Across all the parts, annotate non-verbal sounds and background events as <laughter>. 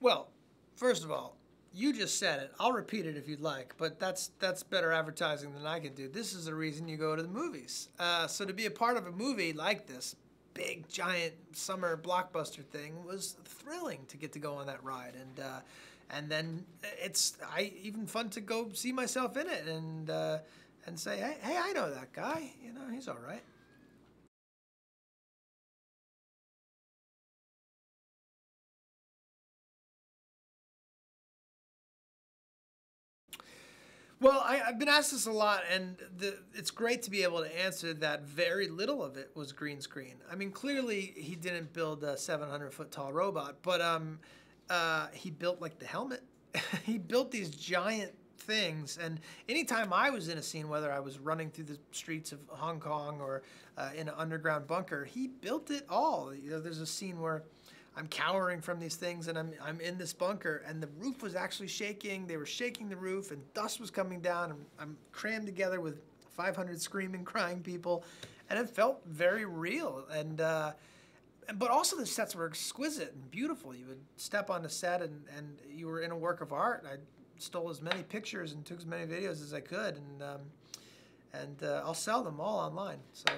Well, first of all, you just said it. I'll repeat it if you'd like, but that's that's better advertising than I can do. This is the reason you go to the movies. Uh, so to be a part of a movie like this, big giant summer blockbuster thing, was thrilling to get to go on that ride, and uh, and then it's I even fun to go see myself in it and uh, and say, hey, hey, I know that guy. You know, he's all right. Well, I, have been asked this a lot, and the, it's great to be able to answer that very little of it was green screen. I mean, clearly he didn't build a 700 foot tall robot, but um, uh, he built like the helmet. <laughs> he built these giant things, and anytime I was in a scene, whether I was running through the streets of Hong Kong or uh, in an underground bunker, he built it all. You know, there's a scene where I'm cowering from these things and I'm, I'm in this bunker and the roof was actually shaking. They were shaking the roof and dust was coming down. And I'm crammed together with 500 screaming, <laughs> crying people. And it felt very real. And, uh, but also the sets were exquisite and beautiful. You would step on the set and, and you were in a work of art. I stole as many pictures and took as many videos as I could. And, um, and uh, I'll sell them all online. So.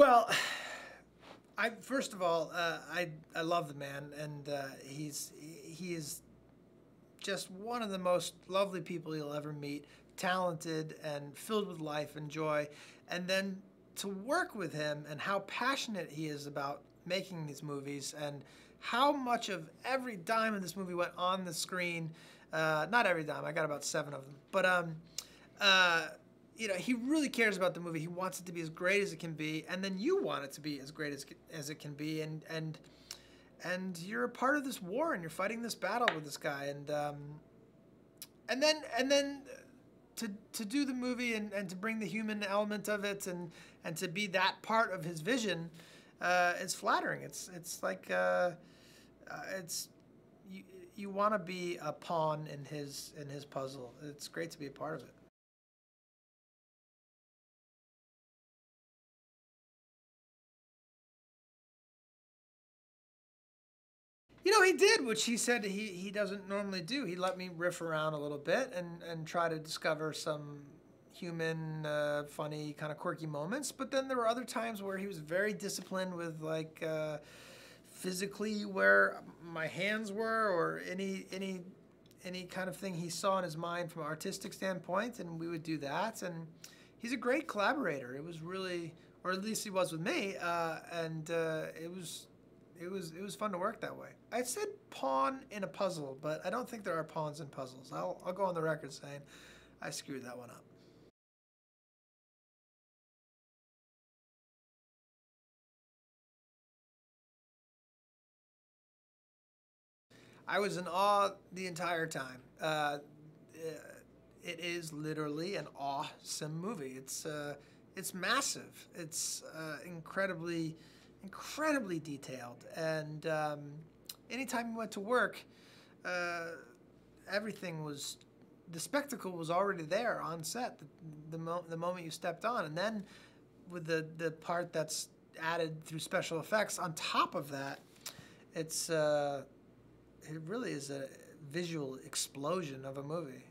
Well, <sighs> I first of all, uh, I I love the man, and uh, he's he is just one of the most lovely people you'll ever meet. Talented and filled with life and joy, and then to work with him and how passionate he is about making these movies and how much of every dime in this movie went on the screen. Uh, not every dime. I got about seven of them, but um, uh, you know, he really cares about the movie. He wants it to be as great as it can be, and then you want it to be as great as as it can be, and and and you're a part of this war, and you're fighting this battle with this guy, and um, and then and then to to do the movie and, and to bring the human element of it, and and to be that part of his vision, uh, is flattering. It's it's like uh, uh, it's you you want to be a pawn in his in his puzzle. It's great to be a part of it. You know, he did, which he said he, he doesn't normally do. He let me riff around a little bit and, and try to discover some human, uh, funny, kind of quirky moments. But then there were other times where he was very disciplined with, like, uh, physically where my hands were or any any any kind of thing he saw in his mind from an artistic standpoint, and we would do that. And he's a great collaborator. It was really, or at least he was with me, uh, and uh, it was it was it was fun to work that way. I said pawn in a puzzle, but I don't think there are pawns in puzzles. I'll I'll go on the record saying I screwed that one up. I was in awe the entire time. Uh, it is literally an awesome movie. It's uh, it's massive. It's uh, incredibly incredibly detailed. And um, anytime we went to work, uh, everything was the spectacle was already there on set the, the, mo- the moment you stepped on, and then with the the part that's added through special effects on top of that, it's uh, it really is a visual explosion of a movie.